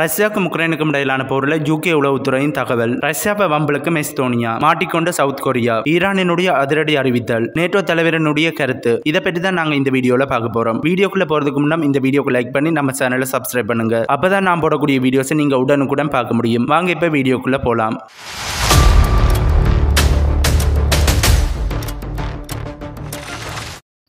ரஷ்யாவுக்கும் உக்ரைனுக்கும் இடையிலான போரில் யூகே உளவுத்துறையின் தகவல். ரஷ்யாவை வம்பளுக்கும் எஸ்தோனியா மாட்டிக்கொண்ட சவுத் கொரியா ஈரானினுடைய அதிரடி அறிவித்தல் நேட்டோ தலைவரினுடைய கருத்து. இதை பற்றி தான் நாங்கள் இந்த வீடியோவில் பார்க்க போகிறோம் வீடியோக்குள்ள போகிறதுக்கு முன்னாடி இந்த வீடியோக்கு லைக் பண்ணி நம்ம சேனலை சப்ஸ்கிரைப் பண்ணுங்க. அப்பதான் நான் போடக்கூடிய வீடியோஸை நீங்கள் உடனுக்குடன் பார்க்க முடியும். வாங்க இப்போ வீடியோக்குள்ள போகலாம்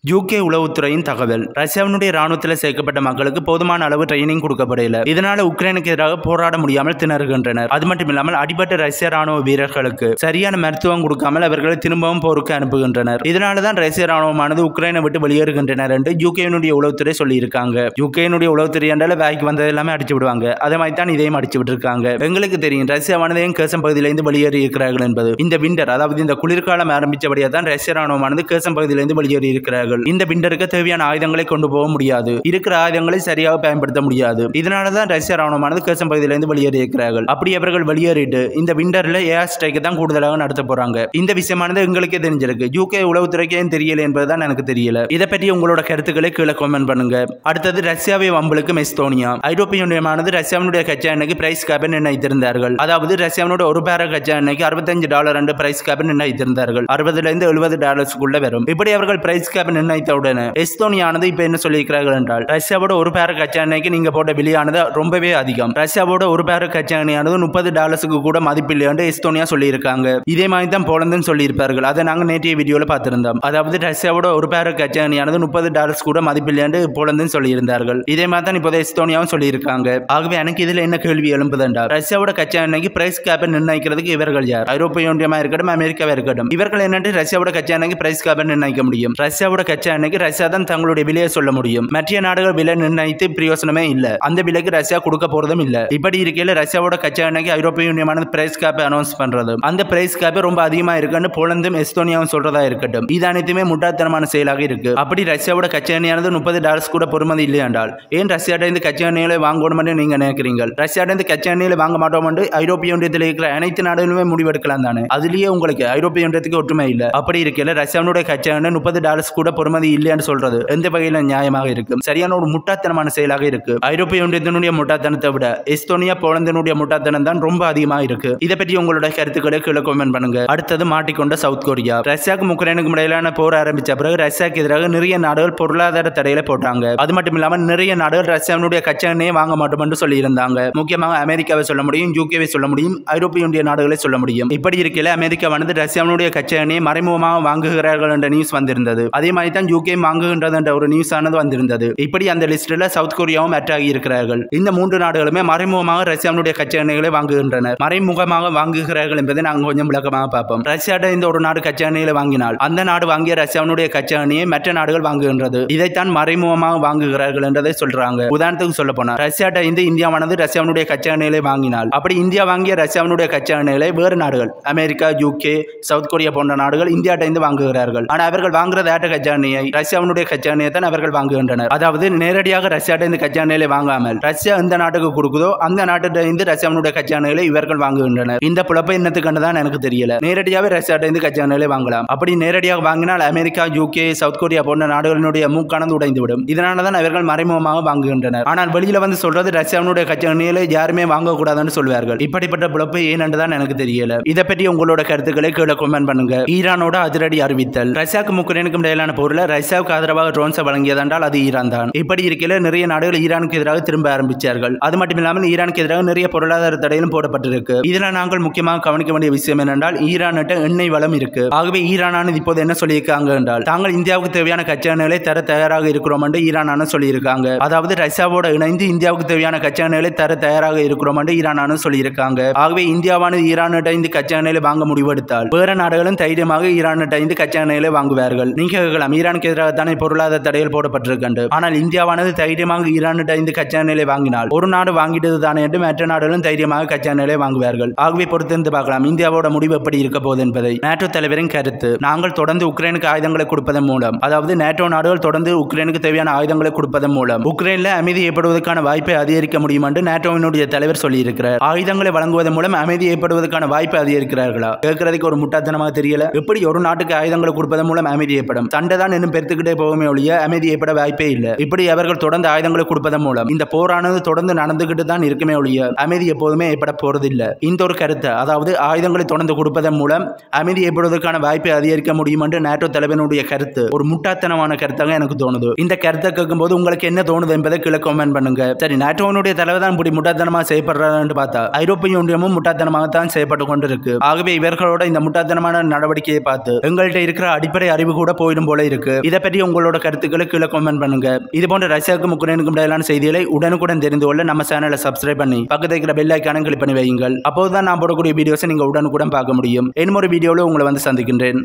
யூகே உளவுத்துறையின் தகவல். ரஷ்யாவினுடைய ராணுவத்தில் சேர்க்கப்பட்ட மக்களுக்கு போதுமான அளவு ட்ரைனிங் கொடுக்கப்படல இதனால உக்ரைனுக்கு எதிராக போராட முடியாமல் திணறுகின்றனர். அது மட்டும் இல்லாமல் அடிபட்ட ரஷ்ய ராணுவ வீரர்களுக்கு சரியான மருத்துவம் கொடுக்காமல் அவர்களை திரும்பவும் போருக்கு அனுப்புகின்றனர். இதனால தான் ரஷ்ய ராணுவமானது உக்ரைனை விட்டு வெளியேறுகின்றனர் என்று யூகேனுடைய உளவுத்துறை சொல்லியிருக்காங்க. யூகேனுடைய உளவுத்துறை என்றால வேலைக்கு வந்தது எல்லாமே அடிச்சு விடுவாங்க. அதே மாதிரி தான் இதையும் அடிச்சு விட்டுருக்காங்க. எங்களுக்கு தெரியும் ரஷ்யாவானது என் கேசம் பகுதியிலிருந்து வெளியேறி இருக்கிறார்கள் என்பது. இந்த விண்டர் அதாவது இந்த குளிர்காலம் ஆரம்பித்தபடியாக தான் ரஷ்ய ராணுவமானது கேசம் பகுதியிலிருந்து வெளியேறி இருக்கிறார்கள் இந்த விண்டருக்கு தேவையான ஆயுதங்களை கொண்டு போக முடியாது. இருக்கிற ஆயுதங்களை சரியாக பயன்படுத்த முடியாது. இதனாலதான் ரஷ்ய ராணுவமானது கேசம் பகுதியிலிருந்து வெளியேறி இருக்கிறார்கள் அப்படி அவர்கள் வெளியேறிட்டு இந்த விண்டர்ல ஏர் ஸ்ட்ரைக்கை தான் கூடுதலாக நடத்த போறாங்க. இந்த விஷயமானது எங்களுக்கே தெரிஞ்சிருக்கு. யூகே உளவுத்துறைக்கே தெரியல என்பதுதான் எனக்கு தெரியல. இதை பற்றி உங்களோட கருத்துக்களை கீழே கமெண்ட் பண்ணுங்க. அடுத்தது ரஷ்யாவை வம்பலுக்கு எஸ்தோனியா ஐரோப்பிய யூனியமானது ரஷ்யாவினுடைய கச்சா எண்ணெய்க்கு பிரைஸ் கேப்பை நிர்ணயித்திருந்தார்கள். அதாவது ரஷ்யாவினுடைய ஒரு பேர கச்சா எண்ணெய்க்கு அறுபத்தஞ்சு டாலர் ரெண்டு பிரைஸ் கேப்பை நிர்ணயித்திருந்தார்கள். அறுபதுல இருந்து எழுபது டாலர்ஸ்க்குள்ள வரும். இப்படி அவர்கள் பிரைஸ் கேப்பை நிர்ணயித்தவுடன் எஸ்தோனியானது இப்ப என்ன சொல்லியிருக்கிறார்கள் என்றால் ரஷ்யாவோட ஒரு பேர கச்சாணைக்கு நீங்க போட்ட விலையானது ரொம்பவே அதிகம். ரஷ்யாவோட ஒரு பேர கச்சா முப்பது டாலர்ஸுக்கு கூட மதிப்பில்லை என்று எஸ்தோனியா சொல்லியிருக்காங்க. இதே மாதிரி தான் போலந்துன்னு சொல்லியிருப்பார்கள். அதை நாங்கள் நேற்றைய வீடியோவில் பார்த்திருந்தோம். அதாவது ரஷ்யாவோட ஒரு பேர கச்சாணியானது முப்பது டாலர்ஸ் கூட மதிப்பில்லை என்று போலந்துன்னு சொல்லியிருந்தார்கள். இதே மாதிரி தான் இப்போதை எஸ்தோனியாவும் சொல்லியிருக்காங்க. ஆகவே எனக்கு இதில் என்ன கேள்வி எழும்புதென்றால் ரஷ்யாவோட கச்சா எண்ணெய்க்கு பிரைஸ் கேப்பை நிர்ணயிக்கிறதுக்கு இவர்கள் யார்? ஐரோப்பிய ஒன்றியமா இருக்கட்டும் அமெரிக்காவா இருக்கட்டும் இவர்கள் என்னட்டு ரஷ்யாவோட கச்சா எண்ணெய்க்கு பிரைஸ் கேப்பை நிர்ணயிக்க முடியும். ரஷ்யாவோட கச்சா ரஷ்யா தான் தங்களுடைய விலையை சொல்ல முடியும். மற்ற நாடுகள் விலை நிர்ணயித்து பிரயோசனமே இல்ல. அந்த விலைக்கு ரஷ்யா கொடுக்க போறதும் இல்ல. இப்படி இருக்கையில ரஷ்யாவோட கச்சா ஐரோப்பிய யூனியமானது பிரைஸ் கேப் அனௌன்ஸ் பண்றது அந்த பிரைஸ் கேப் ரொம்ப அதிகமா இருக்குன்னு போலந்தும் எஸ்தோனியாவும் சொல்றதா இருக்கட்டும். இது அனைத்துமே முட்டாள்தனமான செயலாக இருக்கு. அப்படி ரஷ்யாவோட கச்சா முப்பது டாலர்ஸ் கூட பொறுமதி இல்லை என்றால் ஏன் ரஷ்யாட்ட இருந்து கச்சா வாங்கணும்னு நீங்க நினைக்கிறீங்க ரஷ்யாட்ட இருந்து கச்சா வாங்க மாட்டோம் என்று ஐரோப்பிய ஒன்றியத்தில் இருக்கிற அனைத்து நாடுகளுமே முடிவெடுக்கலாம் தானே? அதுலயே உங்களுக்கு ஐரோப்பிய ஒன்றியத்துக்கு ஒற்றுமை இல்லை. அப்படி இருக்கையில ரஷ்யாவுடைய கச்சா முப்பது டாலர்ஸ் கூட பொறுமதி இல்லைன்னு சொல்றது எந்த வகையில நியாயமாக இருக்கும் சரியான ஒரு முட்டாத்தனமான செயலாக இருக்கு. ஐரோப்பிய ஒன்றியத்தினுடைய முட்டாத்தனத்தை விட எஸ்தோனியா போலந்தினுடைய முட்டாத்தனம் தான் ரொம்ப அதிகமாக இருக்கு. இதை பற்றி உங்களோட கருத்துக்களை கீழே கமெண்ட் பண்ணுங்க. அடுத்தது மாட்டிக்கொண்ட சவுத் கொரியா. ரஷ்யாக்கும் உக்ரைனுக்கும் இடையிலான போர் ஆரம்பிச்ச பிறகு ரஷ்யாக்கு எதிராக நிறைய நாடுகள் பொருளாதார தடையில போட்டாங்க. அது மட்டும் இல்லாமல் நிறைய நாடுகள் ரஷ்யாவினுடைய கச்சனையே வாங்க மாட்டோம் என்று சொல்லியிருந்தாங்க. முக்கியமாக அமெரிக்காவை சொல்ல முடியும் யூகேவை சொல்ல முடியும் ஐரோப்பிய ஒன்றிய நாடுகளை சொல்ல முடியும். இப்படி இருக்கையில அமெரிக்காவானது ரஷ்யாவினுடைய கச்சா மறைமுகமாக வாங்குகிறார்கள் என்ற நியூஸ் வந்திருந்தது. அதே மாதிரி தான் யூகே வாங்குகின்றது என்ற ஒரு நியூஸ் ஆனது வந்திருந்தது. இப்படி அந்த லிஸ்டில் சவுத் கொரியாவும் அட்டாகி இருக்கிறார்கள் இந்த மூன்று நாடுகளுமே மறைமுகமாக ரஷ்யாவினுடைய கச்சா எண்ணெய்களை வாங்குகின்றனர். மறைமுகமாக வாங்குகிறார்கள் என்பதை நாங்கள் கொஞ்சம் விளக்கமாக பார்ப்போம். ரஷ்யாட்ட இந்த ஒரு நாடு கச்சா எண்ணெய்களை வாங்கினால் அந்த நாடு வாங்கிய ரஷ்யாவினுடைய கச்சா எண்ணெயை மற்ற நாடுகள் வாங்குகின்றது. இதைத்தான் மறைமுகமாக வாங்குகிறார்கள் என்றதை சொல்றாங்க. உதாரணத்துக்கு சொல்ல போனா ரஷ்யாட்ட இந்த இந்தியாவானது ரஷ்யாவினுடைய கச்சா எண்ணெய்களை வாங்கினால் அப்படி இந்தியா வாங்கிய ரஷ்யாவினுடைய கச்சா எண்ணெய்களை வேறு நாடுகள் அமெரிக்கா யூகே சவுத் கொரியா போன்ற நாடுகள் இந்தியாட்ட இருந்து வாங்குகிறார்கள். ஆனால் அவர்கள் வாங்குறது ஆட்ட கச்சா எண்ணெயை ரஷ்யாவினுடைய கச்சா தான் அவர்கள் வாங்குகின்றனர். அதாவது நேரடியாக ரஷ்யாட்ட இந்த கச்சா வாங்காமல் ரஷ்யா எந்த நாட்டுக்கு கொடுக்குதோ அந்த நாட்டிட்ட இருந்து ரஷ்யாவினுடைய கச்சா இவர்கள் வாங்குகின்றனர். இந்த புழப்பை என்னத்துக்கானதான் எனக்கு தெரியல. நேரடியாகவே ரஷ்யாட்ட இருந்து கச்சா வாங்கலாம். அப்படி நேரடியாக வாங்கினால் அமெரிக்கா யூகே சவுத் கொரியா போன்ற நாடுகளினுடைய மூக்கானது உடைந்துவிடும். இதனால தான் அவர்கள் மறைமுகமாக வாங்குகின்றனர். ஆனால் வெளியில வந்து சொல்றது ரஷ்யாவினுடைய கச்சா யாருமே வாங்கக்கூடாதுன்னு சொல்வார்கள். இப்படிப்பட்ட புலப்பு ஏனென்று தான் எனக்கு தெரியல. இதை பற்றி உங்களோட கருத்துக்களை கீழே கமெண்ட் பண்ணுங்க. ஈரானோட அதிரடி அறிவித்தல். ரஷ்யாக்கு உக்ரைனுக்கும் இடையிலான போரில் ரஷ்யாவுக்கு ஆதரவாக ட்ரோன்ஸை வழங்கியதென்றால் அது ஈரான் தான். இப்படி இருக்கையில் நிறைய நாடுகள் ஈரானுக்கு எதிராக திரும்ப ஆரம்பிச்சார்கள். அது மட்டும் இல்லாமல் ஈரானுக்கு எதிராக நிறைய பொருளாதார தடையிலும் போடப்பட்டிருக்கு. இதில் நாங்கள் முக்கியமாக கவனிக்க வேண்டிய விஷயம் என்னென்றால் ஈரான்கிட்ட எண்ணெய் வளம் இருக்கு. ஆகவே ஈரானானது இப்போது என்ன சொல்லியிருக்காங்க என்றால் தாங்கள் இந்தியாவுக்கு தேவையான கச்சா எண்ணெய்களை தர தயாராக இருக்கிறோம் என்று ஈரானானு சொல்லியிருக்காங்க. அதாவது ரஷ்யாவோட இணைந்து இந்தியாவுக்கு தேவையான கச்சா எண்ணெய்களை தர தயாராக இருக்கிறோம் என்று ஈரானானு சொல்லியிருக்காங்க. ஆகவே இந்தியாவானது ஈரானிட்ட இந்த கச்சா எண்ணெய்களை வாங்க முடிவெடுத்தால் வேற நாடுகளும் தைரியமாக ஈரானிட்ட இந்த கச்சா எண்ணெய்களை வாங்குவார்கள். நீங்க கேட்கலாம் ஈரானுக்கு எதிராக தானே பொருளாதார தடைகள் போடப்பட்டிருக்கின்றது. ஆனால் இந்தியாவானது தைரியமாக ஈரானிட்ட இந்த கச்சா நிலை வாங்கினால் ஒரு நாடு வாங்கிட்டது தானே என்று மற்ற நாடுகளும் தைரியமாக கச்சா நிலை வாங்குவார்கள். ஆகவே பொறுத்திருந்து பார்க்கலாம் இந்தியாவோட முடிவு எப்படி இருக்க போகுது என்பதை. நேட்டோ தலைவரின் கருத்து நாங்கள் தொடர்ந்து உக்ரைனுக்கு ஆயுதங்களை கொடுப்பதன் மூலம் அதாவது நேட்டோ நாடுகள் தொடர்ந்து உக்ரைனுக்கு தேவையான ஆயுதங்களை கொடுப்பதன் மூலம் உக்ரைனில் அமைதி ஏற்படுவதற்கான வாய்ப்பை அதிகரிக்க முடியும் என்று நேட்டோவினுடைய தலைவர் சொல்லியிருக்கிறார். ஆயுதங்களை வழங்குவதன் மூலம் அமைதி ஏற்படுவதற்கான வாய்ப்பை அதிகரிக்கிறார்களா? கேட்கறதுக்கு ஒரு முட்டாத்தனமாக தெரியல. எப்படி ஒரு நாட்டுக்கு ஆயுதங்களை கொடுப்பதன் மூலம் அமைதி ஏற்படும்? சண்டை தான் இன்னும் பெருத்துக்கிட்டே போகுமே ஒழிய அமைதி ஏற்பட வாய்ப்பே இல்லை. இப்படி அவர்கள் தொடர்ந்து ஆயுதங்களை கொடுப்பதன் மூலம் இந்த போரானது தொடர்ந்து நடந்துகிட்டு தான் இருக்குமே ஒழிய அமைதி எப்போதுமே ஏற்பட போறதில்லை. இந்த ஒரு கருத்தை அதாவது ஆயுதங்களை தொடர்ந்து கொடுப்பதன் மூலம் அமைதி ஏற்படுவதற்கான வாய்ப்பை அதிகரிக்க முடியும் என்று நேட்டோ தலைவனுடைய கருத்து. ஒரு முட்டாத்தனமான கருத்தாக எனக்கு தோணுது. இந்த கருத்தை கேட்கும்போது உங்களுக்கு என்ன தோணுது என்பதை கீழே கமெண்ட் பண்ணுங்க. சரி நேட்டோனுடைய தலைவர் தான் இப்படி முட்டாத்தனமாக செய்யப்படுறான்னு பார்த்தா ஐரோப்பிய ஒன்றியமும் முட்டாத்தனமாக தான் செய்யப்பட்டு கொண்டு இருக்கு ஆகவே இவர்களோட இந்த முட்டாத்தனமான நடவடிக்கையை பார்த்து எங்கள்கிட்ட இருக்கிற அடிப்படை அறிவு கூட போயிடும் போல இருக்கு இருக்கு. இதை பற்றி உங்களோட கருத்துக்களை கீழே கமெண்ட் பண்ணுங்க. இது போன்ற ரஷ்யாவுக்கும் உக்ரைனுக்கும் இடையிலான செய்திகளை உடனுக்குடன் தெரிந்து கொள்ள நம்ம சேனலை சப்ஸ்கிரைப் பண்ணி பக்கத்தில் இருக்கிற பெல் ஐக்கானும் கிளிக் பண்ணி வையுங்கள். அப்போதுதான் நான் போடக்கூடிய வீடியோஸை நீங்கள் உடனுக்குடன் பார்க்க முடியும். இன்னொரு ஒரு வீடியோவில் உங்களை வந்து சந்திக்கின்றேன்.